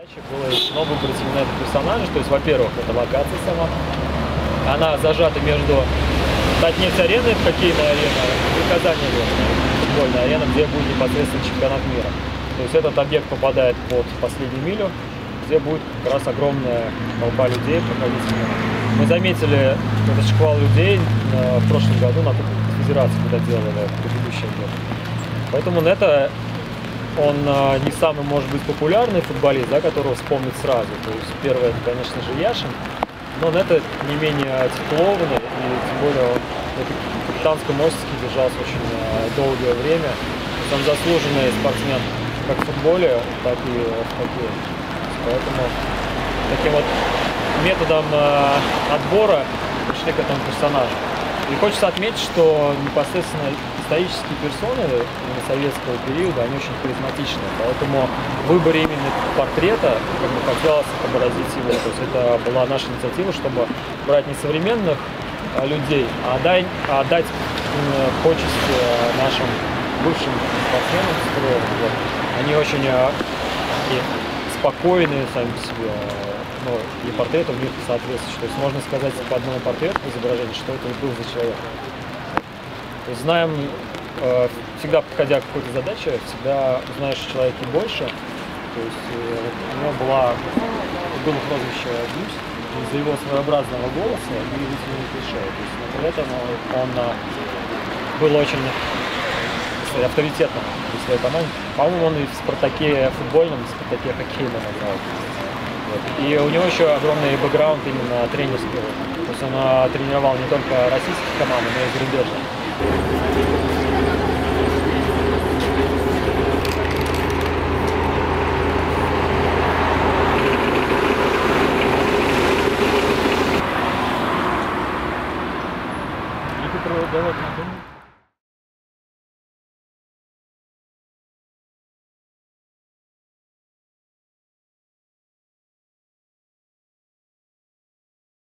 Задача было снова выбрать именно этого персонажа. То есть, во-первых, это локация сама. Она зажата между Татнец-ареной, хоккейная арена, и Казань-арена, футбольная арена, где будет непосредственно чемпионат мира. То есть этот объект попадает под последнюю милю, где будет как раз огромная толпа людей проходить мимо. Мы заметили этот шквал людей э, в прошлом году на Кубке Федерации, когда делали предыдущий объект. Поэтому это он э, не самый, может быть, популярный футболист, да, которого вспомнить сразу. То есть первый это, конечно же, Яшин, но он это не менее титулованный, и тем более он на капитанском мостике держался очень э, долгое время. Он заслуженный спортсмен как в футболе, так и в хоккее. Поэтому таким вот методом э, отбора пришли к этому персонажу. И хочется отметить, что непосредственно исторические персоны именно советского периода, они очень харизматичны. Поэтому в выборе именно портрета как бы, хотелось отобразить его. То есть это была наша инициатива, чтобы брать не современных а, людей, а отдать, а отдать почесть э, нашим бывшим спортсменам строя. Вот. Они очень такие спокойные сами по себе, ну, и портреты в них соответствуют. То есть можно сказать по одному портрету изображению, что это был за человек. Знаем, э, всегда подходя к какой-то задаче, всегда узнаешь о человеке больше. То есть э, у него была, было прозвище Гусь из-за его своеобразного голоса и удивительной клише. То есть, при этом он э, был очень сказать, авторитетным в своей команде. По-моему, он и в «Спартаке» футбольном, и в «Спартаке» хоккейном играл. И у него еще огромный бэкграунд именно тренерский. То есть он тренировал не только российские команды, но и зарубежные. Aku perlu belok na